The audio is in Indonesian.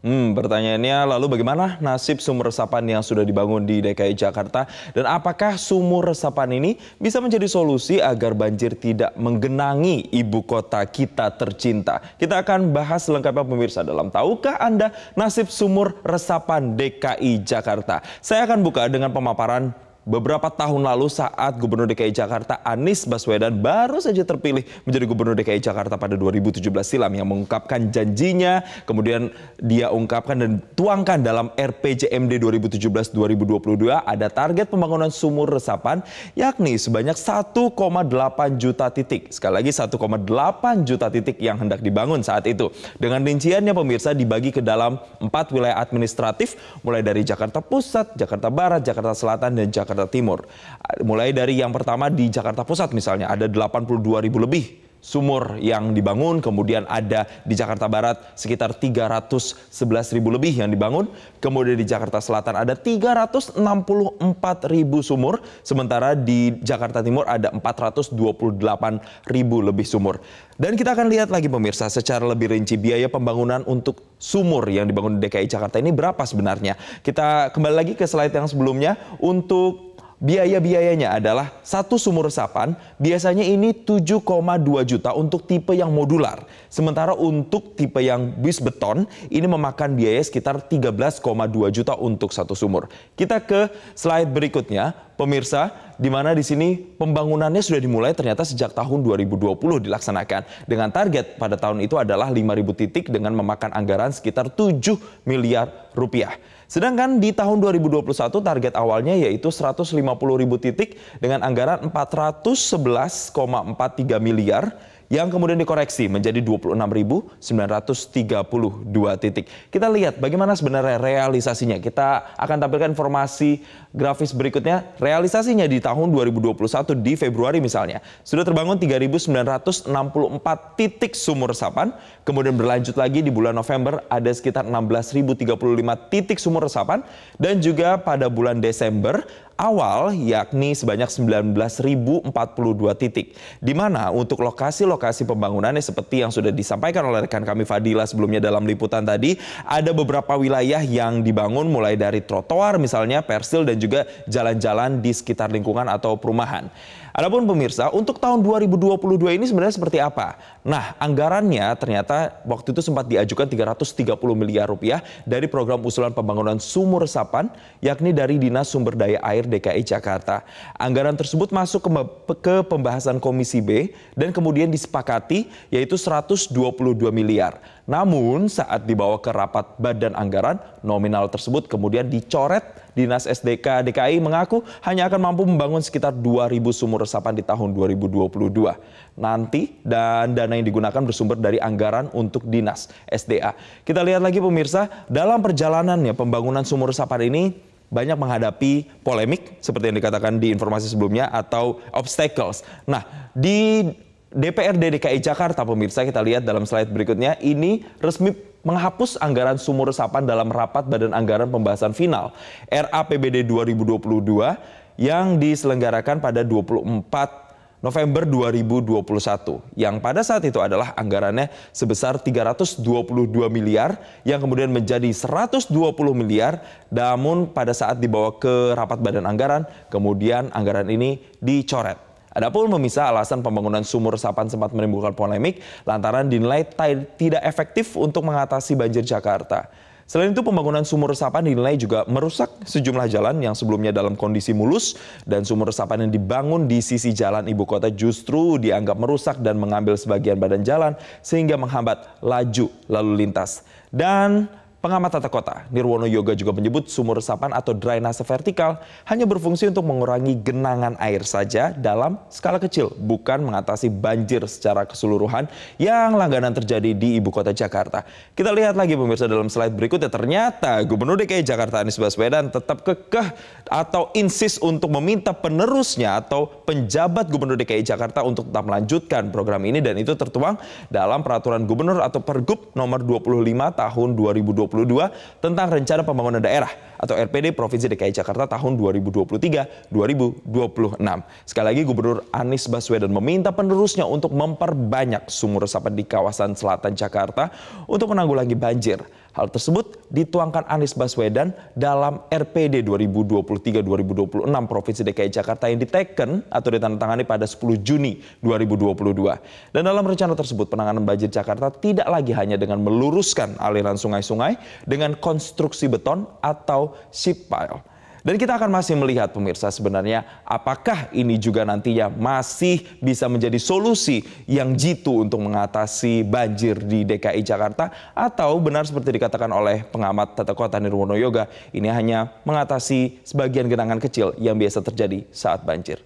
Hmm, pertanyaannya lalu bagaimana nasib sumur resapan yang sudah dibangun di DKI Jakarta dan apakah sumur resapan ini bisa menjadi solusi agar banjir tidak menggenangi ibu kota kita tercinta? Kita akan bahas lengkapnya pemirsa dalam Tahukah Anda nasib sumur resapan DKI Jakarta? Saya akan buka dengan pemaparan beberapa tahun lalu saat Gubernur DKI Jakarta Anies Baswedan baru saja terpilih menjadi Gubernur DKI Jakarta pada 2017 silam yang mengungkapkan janjinya, kemudian dia ungkapkan dan tuangkan dalam RPJMD 2017-2022 ada target pembangunan sumur resapan yakni sebanyak 1,8 juta titik. Sekali lagi 1,8 juta titik yang hendak dibangun saat itu. Dengan rinciannya pemirsa dibagi ke dalam empat wilayah administratif mulai dari Jakarta Pusat, Jakarta Barat, Jakarta Selatan, dan Jakarta Jakarta Timur. Mulai dari yang pertama di Jakarta Pusat misalnya ada 82 ribu lebih sumur yang dibangun, kemudian ada di Jakarta Barat sekitar 311 ribu lebih yang dibangun, kemudian di Jakarta Selatan ada 364 ribu sumur, sementara di Jakarta Timur ada 428 ribu lebih sumur. Dan kita akan lihat lagi pemirsa secara lebih rinci biaya pembangunan untuk sumur yang dibangun di DKI Jakarta ini berapa sebenarnya. Kita kembali lagi ke slide yang sebelumnya untuk Biaya-biayanya adalah satu sumur resapan, biasanya ini 7,2 juta untuk tipe yang modular. Sementara untuk tipe yang bis beton, ini memakan biaya sekitar 13,2 juta untuk satu sumur. Kita ke slide berikutnya, pemirsa, di mana di sini pembangunannya sudah dimulai ternyata sejak tahun 2020 dilaksanakan. Dengan target pada tahun itu adalah 5.000 titik dengan memakan anggaran sekitar 7 miliar rupiah. Sedangkan di tahun 2021 target awalnya yaitu 150 ribu titik dengan anggaran 411,43 miliar yang kemudian dikoreksi menjadi 26.932 titik. Kita lihat bagaimana sebenarnya realisasinya. Kita akan tampilkan informasi grafis berikutnya. Realisasinya di tahun 2021 di Februari misalnya sudah terbangun 3.964 titik sumur resapan. Kemudian berlanjut lagi di bulan November ada sekitar 16.035 titik sumur resapan dan juga pada bulan Desember awal yakni sebanyak 19.042 titik. Di mana untuk lokasi-lokasi pembangunannya seperti yang sudah disampaikan oleh rekan kami Fadila sebelumnya dalam liputan tadi, ada beberapa wilayah yang dibangun mulai dari trotoar misalnya, persil dan juga jalan-jalan di sekitar lingkungan atau perumahan. Adapun pemirsa, untuk tahun 2022 ini sebenarnya seperti apa? Nah, anggarannya ternyata waktu itu sempat diajukan 330 miliar rupiah dari program usulan pembangunan sumur resapan, yakni dari Dinas Sumber Daya Air DKI Jakarta. Anggaran tersebut masuk ke, ke pembahasan Komisi B dan kemudian disepakati yaitu 122 miliar. Namun saat dibawa ke rapat badan anggaran, nominal tersebut kemudian dicoret. Dinas SDK DKI mengaku hanya akan mampu membangun sekitar 2.000 sumur resapan di tahun 2022 nanti dan dana yang digunakan bersumber dari anggaran untuk dinas SDA. Kita lihat lagi pemirsa, dalam perjalanannya pembangunan sumur resapan ini banyak menghadapi polemik seperti yang dikatakan di informasi sebelumnya atau obstacles. Nah, di DPRD DKI Jakarta pemirsa. Kita lihat dalam slide berikutnya. Ini resmi menghapus anggaran sumur resapan dalam rapat Badan Anggaran Pembahasan Final RAPBD 2022 yang diselenggarakan pada 24 November 2021 yang pada saat itu adalah anggarannya sebesar 322 miliar yang kemudian menjadi 120 miliar. Namun pada saat dibawa ke rapat badan anggaran kemudian anggaran ini dicoret Adapun memisah alasan pembangunan sumur resapan sempat menimbulkan polemik lantaran dinilai tidak efektif untuk mengatasi banjir Jakarta. Selain itu pembangunan sumur resapan dinilai juga merusak sejumlah jalan yang sebelumnya dalam kondisi mulus dan sumur resapan yang dibangun di sisi jalan ibu kota justru dianggap merusak dan mengambil sebagian badan jalan sehingga menghambat laju lalu lintas. Dan Pengamat tata kota Nirwono Yoga juga menyebut sumur resapan atau drainase vertikal hanya berfungsi untuk mengurangi genangan air saja dalam skala kecil, bukan mengatasi banjir secara keseluruhan yang langganan terjadi di ibu kota Jakarta. Kita lihat lagi pemirsa dalam slide berikutnya, ternyata Gubernur DKI Jakarta Anies Baswedan tetap kekeh atau insist untuk meminta penerusnya atau penjabat Gubernur DKI Jakarta untuk tetap melanjutkan program ini dan itu tertuang dalam peraturan gubernur atau Pergub nomor 25 tahun 2020 tentang rencana pembangunan daerah. Atau RPD Provinsi DKI Jakarta tahun 2023-2026. Sekali lagi Gubernur Anies Baswedan meminta penerusnya untuk memperbanyak sumur resapan di kawasan selatan Jakarta untuk menanggulangi banjir. Hal tersebut dituangkan Anies Baswedan dalam RPD 2023-2026 Provinsi DKI Jakarta yang diteken atau ditandatangani pada 10 Juni 2022. Dan dalam rencana tersebut penanganan banjir Jakarta tidak lagi hanya dengan meluruskan aliran sungai-sungai dengan konstruksi beton atau pile dan kita akan masih melihat pemirsa sebenarnya apakah ini juga nantinya masih bisa menjadi solusi yang jitu untuk mengatasi banjir di DKI Jakarta atau benar seperti dikatakan oleh pengamat tata kota Nirwono Yoga ini hanya mengatasi sebagian genangan kecil yang biasa terjadi saat banjir.